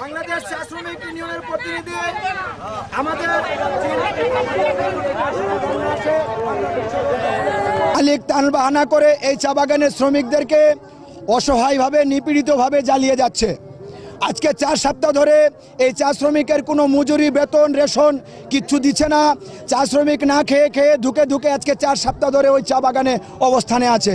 বাংলাদেশ চা শ্রমিক ইউনিয়নের প্রতিনিধি আমাদের মালিক বাহানা করে এই চা বাগানের শ্রমিকদেরকে অসহায়ভাবে নিপীড়িতভাবে জ্বালিয়ে যাচ্ছে। আজকে চার সপ্তাহ ধরে এই চা শ্রমিকের কোনো মজুরি বেতন রেশন কিচ্ছু দিচ্ছে না। চা শ্রমিক না খেয়ে খেয়ে ধুকে ধুকে আজকে চার সপ্তাহ ধরে ওই চা বাগানে অবস্থানে আছে।